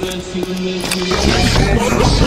silêncio, silêncio. segura.